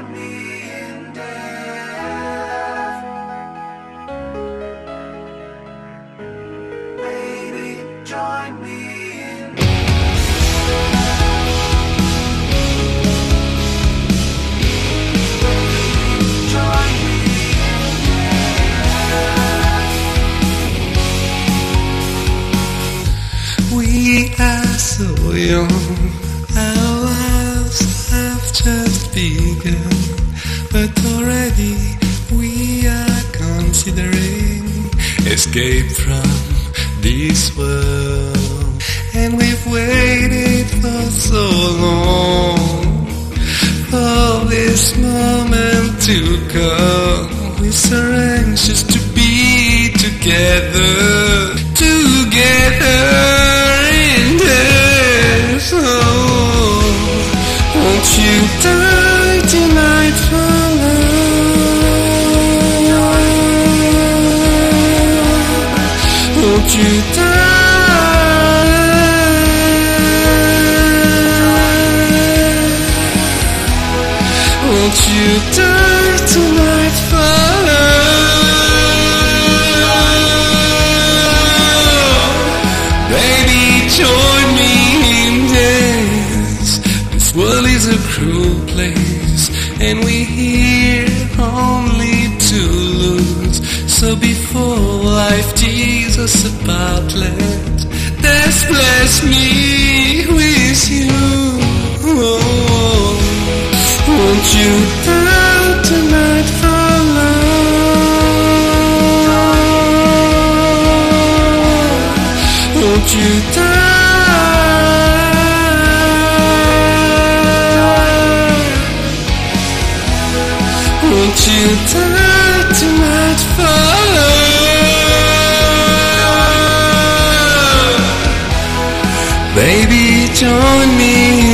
find me in death. We are so young just begun, but already we are considering escape from this world. And we've waited for so long for this moment to come. We're so anxious to be together, together won't you die tonight for place, and we're here only to lose. So before life tears us apart, let this bless me with you. Oh, won't you die tonight for love? Won't you you die too much for love Baby, join me